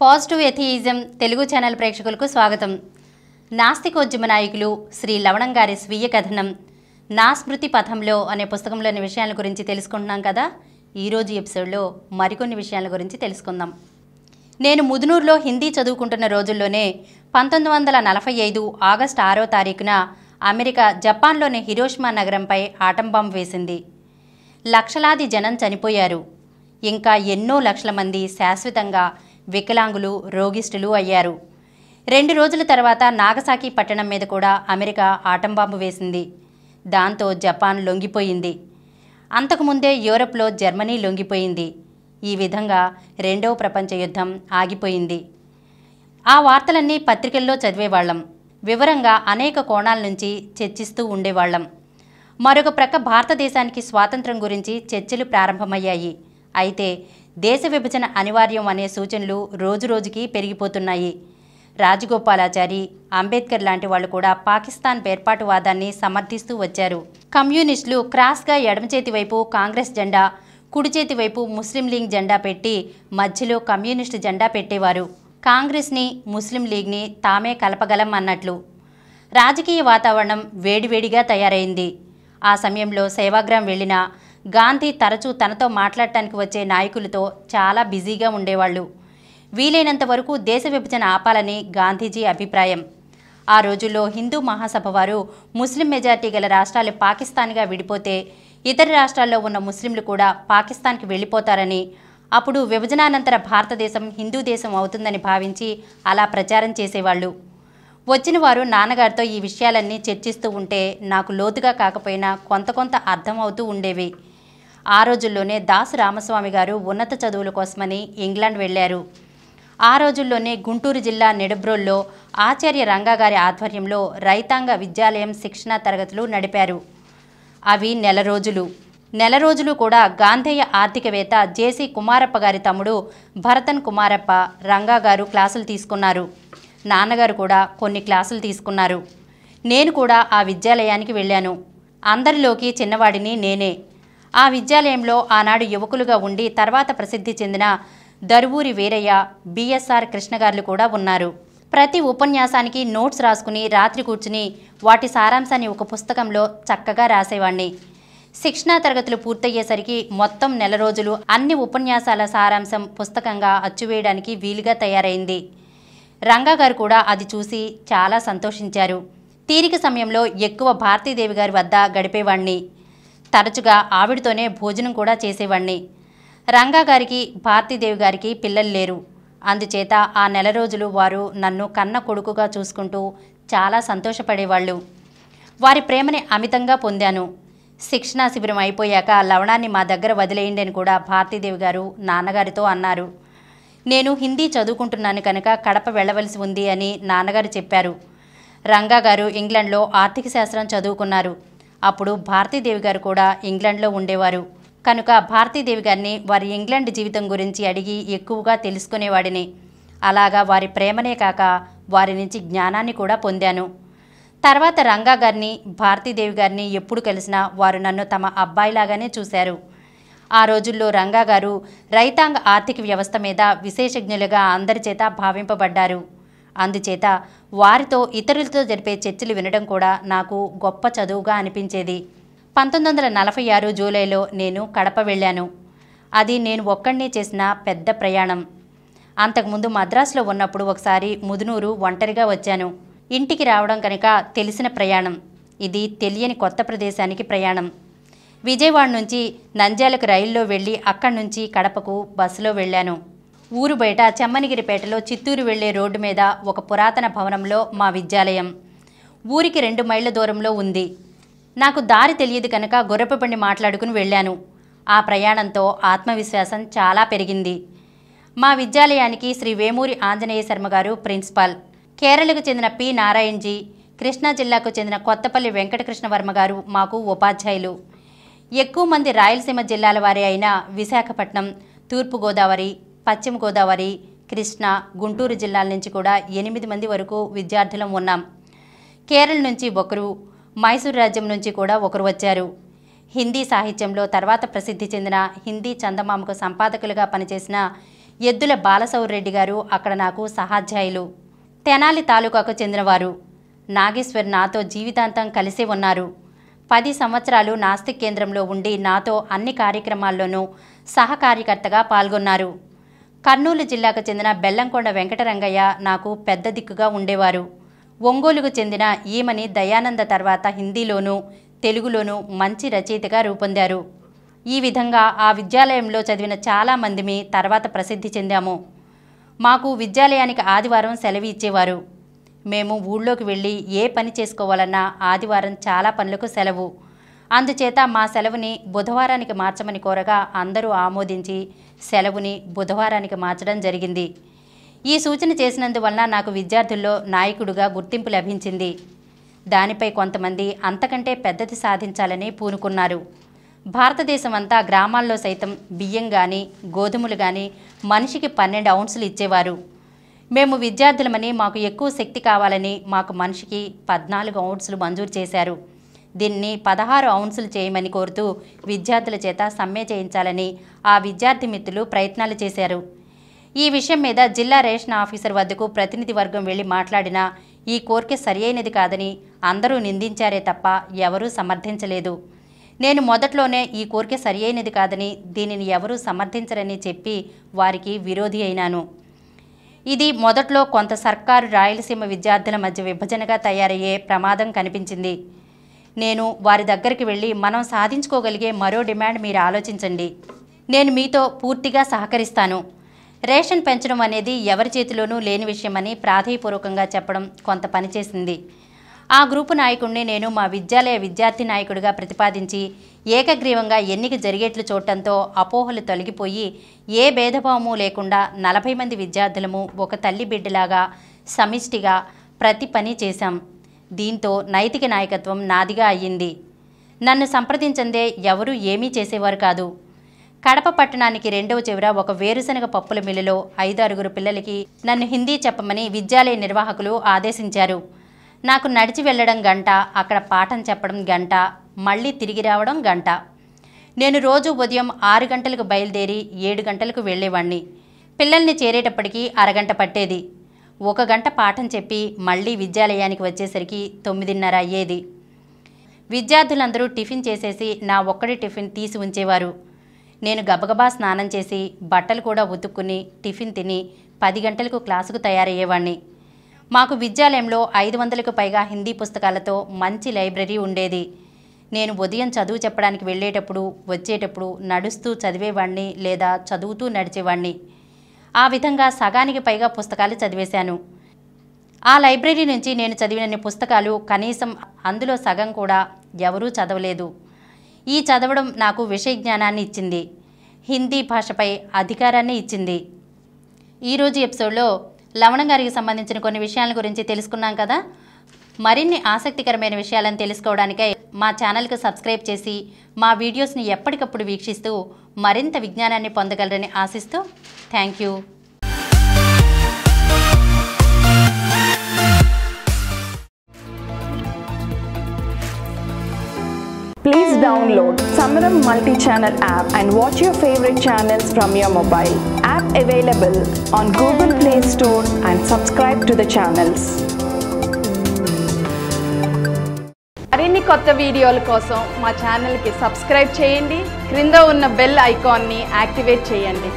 Positive atheism Telugu channel ప్రేక్షకులకు స్వాగతం. నాస్తికోద్యమ నాయకులు శ్రీ లవణం గారి స్వీయ కథనం నా స్మృతి పథంలో అనే పుస్తకంలోని విషయాల గురించి తెలుసుకుంటున్నాం కదా? ఈరోజు ఎపిసోడ్లో మరికొన్ని విషయాల గురించి తెలుసుకుందాం. నేను ముదునూరులో హిందీ చదువుకుంటున్న రోజుల్లోనే పంతొమ్మిది వందల నలభై ఐదు ఆగస్టు ఆరో తారీఖున అమెరికా జపాన్లోని హిరోషిమా నగరంపై ఆటంబాం వేసింది. లక్షలాది జనం చనిపోయారు. ఇంకా ఎన్నో లక్షల మంది శాశ్వతంగా వికలాంగులు రోగిస్టులు అయ్యారు. రెండు రోజుల తర్వాత నాగసాకి పట్టణం మీద కూడా అమెరికా ఆటంబాంబు వేసింది. దాంతో జపాన్ లొంగిపోయింది. అంతకుముందే యూరప్లో జర్మనీ లొంగిపోయింది. ఈ విధంగా రెండవ ప్రపంచ యుద్ధం ఆగిపోయింది. ఆ వార్తలన్నీ పత్రికల్లో చదివేవాళ్ళం వివరంగా అనేక కోణాల నుంచి చర్చిస్తూ ఉండేవాళ్ళం. మరొక ప్రక్క భారతదేశానికి స్వాతంత్రం గురించి చర్చలు ప్రారంభమయ్యాయి. అయితే దేశ విభజన అనివార్యం అనే సూచనలు రోజురోజుకి పెరిగిపోతున్నాయి. రాజగోపాలాచారి అంబేద్కర్ లాంటి వాళ్ళు కూడా పాకిస్తాన్ వేర్పాటువాదాన్ని సమర్థిస్తూ వచ్చారు. కమ్యూనిస్టులు క్రాస్గా ఎడమ చేతి వైపు కాంగ్రెస్ జెండా కుడి చేతి వైపు ముస్లిం లీగ్ జెండా పెట్టి మధ్యలో కమ్యూనిస్టు జెండా పెట్టేవారు. కాంగ్రెస్ని ముస్లిం లీగ్ని తామే కలపగలం అన్నట్లు. రాజకీయ వాతావరణం వేడివేడిగా తయారైంది. ఆ సమయంలో సేవాగ్రాం వెళ్ళిన గాంధీ తరచూ తనతో మాట్లాడటానికి వచ్చే నాయకులతో చాలా బిజీగా ఉండేవాళ్ళు. వీలైనంత వరకు దేశ విభజన ఆపాలని గాంధీజీ అభిప్రాయం. ఆ రోజుల్లో హిందూ మహాసభ వారు ముస్లిం మెజార్టీ గల రాష్ట్రాలు పాకిస్తాన్గా విడిపోతే ఇతర రాష్ట్రాల్లో ఉన్న ముస్లింలు కూడా పాకిస్తాన్కి వెళ్ళిపోతారని అప్పుడు విభజనానంతర భారతదేశం హిందూ దేశం అవుతుందని భావించి అలా ప్రచారం చేసేవాళ్ళు. వచ్చిన వారు నాన్నగారితో ఈ విషయాలన్నీ చర్చిస్తూ ఉంటే నాకు లోతుగా కాకపోయినా కొంత కొంత అర్థం అవుతూ ఉండేవి. ఆ రోజుల్లోనే దాసు రామస్వామి గారు ఉన్నత చదువుల కోసమని ఇంగ్లాండ్ వెళ్ళారు. ఆ రోజుల్లోనే గుంటూరు జిల్లా నెడుబ్రోల్లో ఆచార్య రంగాగారి ఆధ్వర్యంలో రైతాంగ విద్యాలయం శిక్షణా తరగతులు నడిపారు. అవి నెల రోజులు. నెల రోజులు కూడా గాంధేయ ఆర్థికవేత్త జేసీ కుమారప్ప గారి తమ్ముడు భరతన్ కుమారప్ప రంగాగారు క్లాసులు తీసుకున్నారు. నాన్నగారు కూడా కొన్ని క్లాసులు తీసుకున్నారు. నేను కూడా ఆ విద్యాలయానికి వెళ్ళాను. అందరిలోకి చిన్నవాడిని నేనే. ఆ విద్యాలయంలో ఆనాడు యువకులుగా ఉండి తర్వాత ప్రసిద్ధి చెందిన దరువూరి వీరయ్య బిఎస్ఆర్ కృష్ణగారులు కూడా ఉన్నారు. ప్రతి ఉపన్యాసానికి నోట్స్ రాసుకుని రాత్రి కూర్చుని వాటి సారాంశాన్ని ఒక పుస్తకంలో చక్కగా రాసేవాణ్ణి. శిక్షణా తరగతులు పూర్తయ్యేసరికి మొత్తం నెల రోజులు అన్ని ఉపన్యాసాల సారాంశం పుస్తకంగా అచ్చువేయడానికి వీలుగా తయారైంది. రంగా గారు కూడా అది చూసి చాలా సంతోషించారు. తీరిక సమయంలో ఎక్కువ భారతీదేవి గారి వద్ద గడిపేవాణ్ణి. తరచుగా ఆవిడతోనే భోజనం కూడా చేసేవాణ్ణి. రంగా గారికి భారతీదేవి గారికి పిల్లలు లేరు. అందుచేత ఆ నెల రోజులు వారు నన్ను కన్న కొడుకుగా చూసుకుంటూ చాలా సంతోషపడేవాళ్ళు. వారి ప్రేమని అమితంగా పొందాను. శిక్షణా శిబిరం అయిపోయాక లవణాన్ని మా దగ్గర వదిలేయండి అని కూడా భారతీదేవి గారు నాన్నగారితో అన్నారు. నేను హిందీ చదువుకుంటున్నాను కనుక కడప వెళ్ళవలసి ఉంది అని నాన్నగారు చెప్పారు. రంగా గారు ఇంగ్లాండ్లో ఆర్థిక శాస్త్రం చదువుకున్నారు. అప్పుడు భారతీదేవి గారు కూడా ఇంగ్లాండ్లో ఉండేవారు. కనుక భారతీదేవి గారిని వారి ఇంగ్లాండ్ జీవితం గురించి అడిగి ఎక్కువగా తెలుసుకునేవాడిని. అలాగా వారి ప్రేమనే కాక వారి నుంచి జ్ఞానాన్ని కూడా పొందాను. తర్వాత రంగా గారిని భారతీదేవి గారిని ఎప్పుడు కలిసినా వారు నన్ను తమ అబ్బాయిలాగానే చూశారు. ఆ రోజుల్లో రంగా గారు రైతాంగ ఆర్థిక వ్యవస్థ మీద విశేషజ్ఞులుగా అందరి చేత భావింపబడ్డారు. అందుచేత వారితో ఇతరులతో జరిపే చర్చలు వినడం కూడా నాకు గొప్ప చదువుగా అనిపించేది. పంతొమ్మిది వందల నలభై ఆరు జూలైలో నేను కడప వెళ్ళాను. అది నేను ఒక్కడినే చేసిన పెద్ద ప్రయాణం. అంతకుముందు మద్రాసులో ఉన్నప్పుడు ఒకసారి ముదునూరు ఒంటరిగా వచ్చాను. ఇంటికి రావడం కనుక తెలిసిన ప్రయాణం. ఇది తెలియని కొత్త ప్రదేశానికి ప్రయాణం. విజయవాడ నుంచి నంద్యాలకు రైల్లో వెళ్ళి అక్కడి నుంచి కడపకు బస్సులో వెళ్ళాను. ఊరు బయట చెమ్మనిగిరిపేటలో చిత్తూరు వెళ్ళే రోడ్డు మీద ఒక పురాతన భవనంలో మా విద్యాలయం. ఊరికి రెండు మైళ్ళ దూరంలో ఉంది. నాకు దారి తెలియదు కనుక గొర్రెపబండి మాట్లాడుకుని వెళ్ళాను. ఆ ప్రయాణంతో ఆత్మవిశ్వాసం చాలా పెరిగింది. మా విద్యాలయానికి శ్రీ వేమూరి ఆంజనేయ శర్మ గారు ప్రిన్సిపాల్. కేరళకు చెందిన పి. నారాయణ్జీ కృష్ణా జిల్లాకు చెందిన కొత్తపల్లి వెంకటకృష్ణవర్మ గారు మాకు ఉపాధ్యాయులు. ఎక్కువ మంది రాయలసీమ జిల్లాల వారే అయిన విశాఖపట్నం తూర్పుగోదావరి పశ్చిమ గోదావరి కృష్ణా గుంటూరు జిల్లాల నుంచి కూడా ఎనిమిది మంది వరకు విద్యార్థులం ఉన్నాం. కేరళ నుంచి ఒకరు మైసూర్ రాజ్యం నుంచి కూడా ఒకరు వచ్చారు. హిందీ సాహిత్యంలో తర్వాత ప్రసిద్ధి చెందిన హిందీ చందమామకు సంపాదకులుగా పనిచేసిన ఎద్దుల బాలసౌర్ రెడ్డి గారు అక్కడ నాకు సహాధ్యాయులు. తెనాలి తాలూకాకు చెందినవారు. నాగేశ్వర్ నాతో జీవితాంతం కలిసి ఉన్నారు. పది సంవత్సరాలు నాస్తిక్ కేంద్రంలో ఉండి నాతో అన్ని కార్యక్రమాల్లోనూ సహకార్యకర్తగా పాల్గొన్నారు. కర్నూలు జిల్లాకు చెందిన బెల్లంకొండ వెంకటరంగయ్య నాకు పెద్ద దిక్కుగా ఉండేవారు. ఒంగోలుకు చెందిన ఈమని దయానంద తర్వాత హిందీలోనూ తెలుగులోనూ మంచి రచయితగా రూపొందారు. ఈ విధంగా ఆ విద్యాలయంలో చదివిన చాలామందిమి తర్వాత ప్రసిద్ధి చెందాము. మాకు విద్యాలయానికి ఆదివారం సెలవు ఇచ్చేవారు. మేము ఊళ్ళోకి వెళ్ళి ఏ పని చేసుకోవాలన్నా ఆదివారం చాలా పనులకు సెలవు. అందుచేత మా సెలవుని బుధవారానికి మార్చమని కోరగా అందరూ ఆమోదించి సెలవుని బుధవారానికి మార్చడం జరిగింది. ఈ సూచన చేసినందువలన నాకు విద్యార్థుల్లో నాయకుడుగా గుర్తింపు లభించింది. దానిపై కొంతమంది అంతకంటే పెద్దది సాధించాలని పూనుకున్నారు. భారతదేశం అంతా గ్రామాల్లో సైతం బియ్యం కానీ గోధుమలు కానీ మనిషికి పన్నెండు ఔన్సులు ఇచ్చేవారు. మేము విద్యార్థులమని మాకు ఎక్కువ శక్తి కావాలని మాకు మనిషికి పద్నాలుగు ఔన్సులు మంజూరు చేశారు. దీన్ని పదహారు ఔన్సులు చేయమని కోరుతూ విద్యార్థుల చేత సమ్మె చేయించాలని ఆ విద్యార్థి మిత్రులు ప్రయత్నాలు చేశారు. ఈ విషయం మీద జిల్లా రేషన్ ఆఫీసర్ వద్దకు ప్రతినిధి వర్గం వెళ్ళి మాట్లాడినా ఈ కోరిక సరియైనది కాదని అందరూ నిందించారే తప్ప ఎవరూ సమర్థించలేదు. నేను మొదట్లోనే ఈ కోరిక సరియైనది కాదని దీనిని ఎవరూ సమర్థించరని చెప్పి వారికి విరోధి అయినాను. ఇది మొదట్లో కొంత సర్కారు రాయలసీమ విద్యార్థుల మధ్య విభజనగా తయారయ్యే ప్రమాదం కనిపించింది. నేను వారి దగ్గరికి వెళ్ళి మనం సాధించుకోగలిగే మరో డిమాండ్ మీరు ఆలోచించండి. నేను మీతో పూర్తిగా సహకరిస్తాను. రేషన్ పెంచడం అనేది ఎవరి చేతిలోనూ లేని విషయమని ప్రాధేయపూర్వకంగా చెప్పడం కొంత పనిచేసింది ఆ గ్రూపు నాయకుడిని నేను మా విద్యాలయ విద్యార్థి నాయకుడిగా ప్రతిపాదించి ఏకగ్రీవంగా ఎన్నిక జరిగేట్లు చూడటంతో అపోహలు తొలగిపోయి ఏ భేదభావము లేకుండా నలభై మంది విద్యార్థులము ఒక తల్లి బిడ్డలాగా సమిష్టిగా ప్రతి పని చేశాం. దీంతో నైతిక నాయకత్వం నాదిగా అయ్యింది. నన్ను సంప్రదించందే ఎవరూ ఏమీ చేసేవారు కాదు. కడప పట్టణానికి రెండవ చివర ఒక వేరుశనగ పప్పుల మిల్లులో ఐదారుగురు పిల్లలకి నన్ను హిందీ చెప్పమని విద్యాలయ నిర్వాహకులు ఆదేశించారు. నాకు నడిచి వెళ్ళడం గంట అక్కడ పాఠం చెప్పడం గంట మళ్ళీ తిరిగి రావడం గంట. నేను రోజు ఉదయం ఆరు గంటలకు బయలుదేరి ఏడు గంటలకు వెళ్ళేవాణ్ణి. పిల్లల్ని చేరేటప్పటికి అరగంట పట్టేది. ఒక గంట పాఠం చెప్పి మళ్ళీ విద్యాలయానికి వచ్చేసరికి తొమ్మిదిన్నర అయ్యేది. విద్యార్థులందరూ టిఫిన్ చేసేసి నా ఒక్కడి టిఫిన్ తీసి ఉంచేవారు. నేను గబగబా స్నానం చేసి బట్టలు కూడా ఉతుక్కుని టిఫిన్ తిని పది గంటలకు క్లాసుకు తయారయ్యేవాణ్ణి. మాకు విద్యాలయంలో ఐదు వందలకు పైగా హిందీ పుస్తకాలతో మంచి లైబ్రరీ ఉండేది. నేను ఉదయం చదువు చెప్పడానికి వెళ్ళేటప్పుడు వచ్చేటప్పుడు నడుస్తూ చదివేవాణ్ణి లేదా చదువుతూ నడిచేవాణ్ణి. ఆ విధంగా సగానికి పైగా పుస్తకాలు చదివేశాను. ఆ లైబ్రరీ నుంచి నేను చదివినన్ని పుస్తకాలు కనీసం అందులో సగం కూడా ఎవరూ చదవలేదు. ఈ చదవడం నాకు విషయ జ్ఞానాన్ని ఇచ్చింది. హిందీ భాషపై అధికారాన్ని ఇచ్చింది. ఈరోజు ఎపిసోడ్లో లవణం గారికి సంబంధించిన కొన్ని విషయాల గురించి తెలుసుకున్నాం కదా? మరిన్ని ఆసక్తికరమైన విషయాలను తెలుసుకోవడానికై మా ఛానల్కు సబ్స్క్రైబ్ చేసి మా వీడియోస్ని ఎప్పటికప్పుడు వీక్షిస్తూ మరింత విజ్ఞానాన్ని పొందగలరని ఆశిస్తూ thank please download Samaram multichannel app and watch your favourite channels from your mobile app available on Google Play Store and subscribe to the channels కొత్త వీడియోల కోసం మా ఛానల్కి సబ్స్క్రైబ్ చేయండి. క్రింద ఉన్న బెల్ ఐకాన్ని యాక్టివేట్ చేయండి.